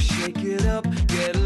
shake it up, get